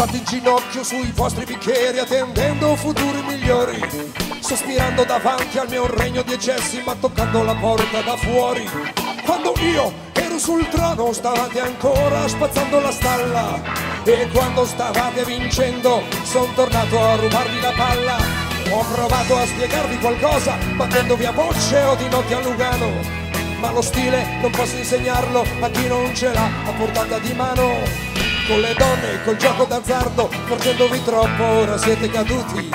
State in ginocchio sui vostri bicchieri attendendo futuri migliori Sospirando davanti al mio regno di eccessi ma toccando la porta da fuori Quando io ero sul trono stavate ancora spazzando la stalla E quando stavate vincendo son tornato a rubarvi la palla Ho provato a spiegarvi qualcosa battendovi a bocce o di notte a Lugano ma lo stile non posso insegnarlo a chi non ce l'ha a portata di mano. Con le donne, col gioco d'azzardo, porgendovi troppo, ora siete caduti.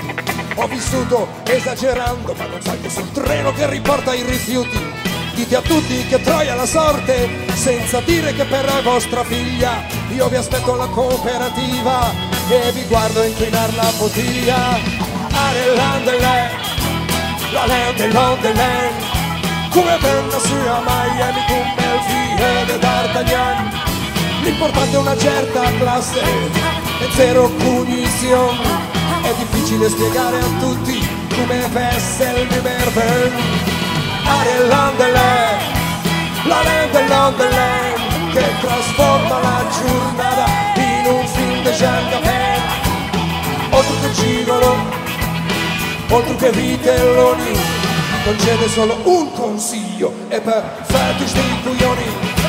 Ho vissuto esagerando, ma non salgo sul treno che riporta i rifiuti. Dite a tutti che troia la sorte, senza dire che per la vostra figlia io vi aspetto alla cooperativa e vi guardo inclinar la bottiglia. Arelandele, la dell'Ondeland, come penna a Miami con Melfi e D'Artagnan L'importante è una certa classe e zero punizione. È difficile spiegare a tutti come Vessel di Merven Ariel la land dell'Onderland Che trasforma la giornata in un film di Jean Gabin Oltre che gigolo, oltre che vitelloni concede solo un consiglio e per farti sti coglioni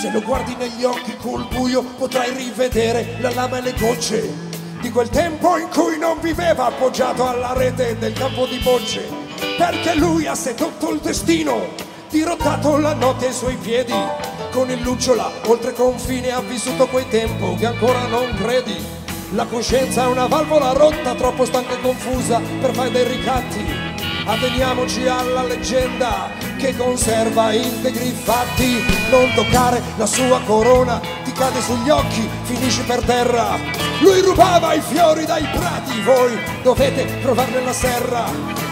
Se lo guardi negli occhi col buio potrai rivedere la lama e le gocce di quel tempo in cui non viveva appoggiato alla rete del campo di bocce perché lui ha sedotto il destino dirottato la notte ai suoi piedi con il lucciola oltre confine ha vissuto quel tempo che ancora non credi. La coscienza è una valvola rotta troppo stanca e confusa per fare dei ricatti Atteniamoci alla leggenda che conserva integri fatti. Non toccare la sua corona, ti cade sugli occhi, finisci per terra. Lui rubava i fiori dai prati, voi dovete trovarne la serra.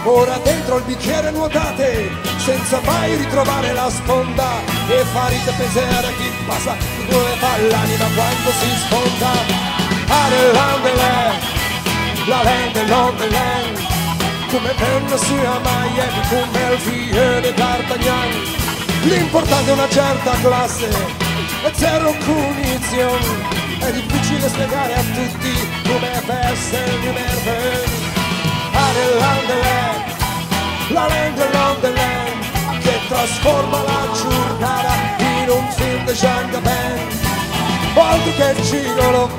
Ora dentro il bicchiere nuotate, senza mai ritrovare la sponda. E farite pesare chi passa, dove fa l'anima quando si sfonda. Adelante, la land, the land, the land come Tennessee a Miami, come Alfiere D'Artagnan. L'importante è una certa classe e zero punizioni. È difficile spiegare a tutti come Fessel di Merven. Adelandele, la land London che trasforma la giornata in un film di Jean Gabin. Altro che gigolo,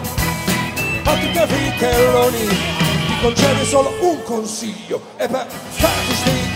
altro che vitelloni concede solo un consiglio e per farti sti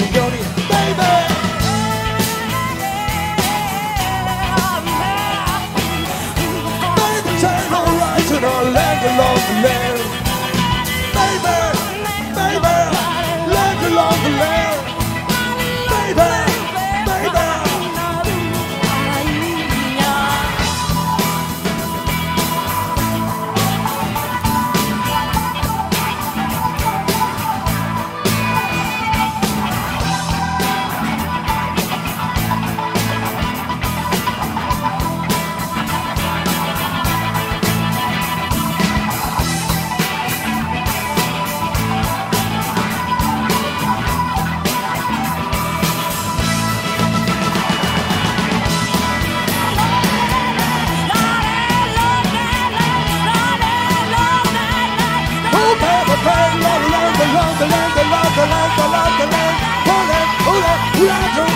the line, the line, the line. Pull it, pull it, pull it.